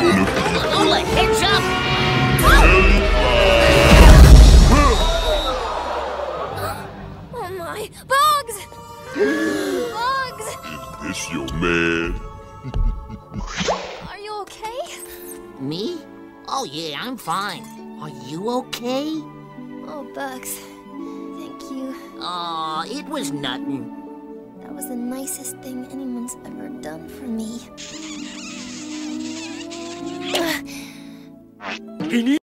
Lola, heads up! Oh my! Bugs! Bugs! This your man. Are you okay? Me? Oh, yeah, I'm fine. Are you okay? Oh, Bugs. Thank you. Aw, it was nothing. That was the nicest thing anyone's ever done for me. Pini?